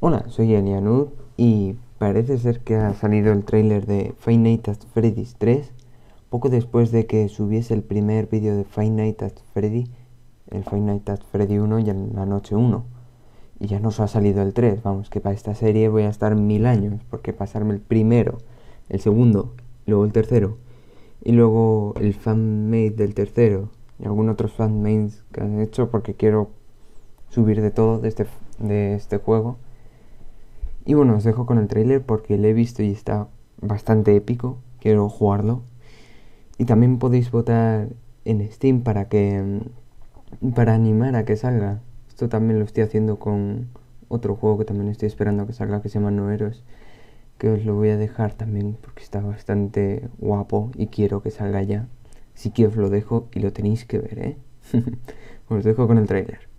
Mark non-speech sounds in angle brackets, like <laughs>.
Hola, soy Elianud y parece ser que ha salido el tráiler de Five Nights at Freddy's 3 poco después de que subiese el primer vídeo de Five Nights at Freddy, el Five Nights at Freddy 1 y en la noche 1. Y ya nos ha salido el 3, vamos, que para esta serie voy a estar mil años, porque pasarme el primero, el segundo, luego el tercero, y luego el fanmade del tercero, y algunos otros fanmates que han hecho, porque quiero subir de todo de este, de este juego. Y bueno, os dejo con el trailer porque lo he visto y está bastante épico. Quiero jugarlo. Y también podéis votar en Steam para que para animar a que salga. Esto también lo estoy haciendo con otro juego que también estoy esperando que salga que se llama No Héroes. Que os lo voy a dejar también porque está bastante guapo y quiero que salga ya. Así que os lo dejo y lo tenéis que ver, ¿eh? <laughs> os dejo con el trailer.